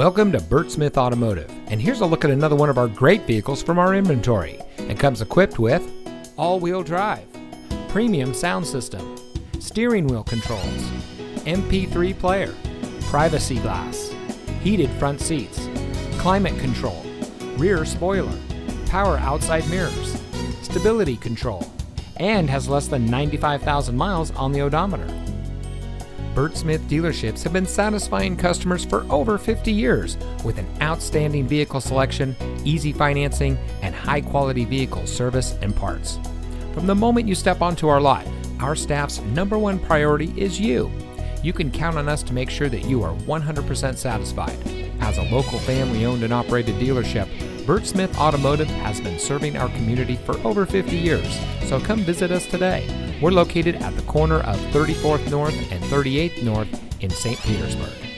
Welcome to Bert Smith Automotive, and here's a look at another one of our great vehicles from our inventory. It comes equipped with all-wheel drive, premium sound system, steering wheel controls, MP3 player, privacy glass, heated front seats, climate control, rear spoiler, power outside mirrors, stability control, and has less than 95,000 miles on the odometer. Bert Smith dealerships have been satisfying customers for over 50 years with an outstanding vehicle selection, easy financing, and high quality vehicle service and parts. From the moment you step onto our lot, our staff's number one priority is you. You can count on us to make sure that you are 100% satisfied. As a local family owned and operated dealership, Bert Smith Automotive has been serving our community for over 50 years, so come visit us today. We're located at the corner of 34th North and 38th North in St. Petersburg.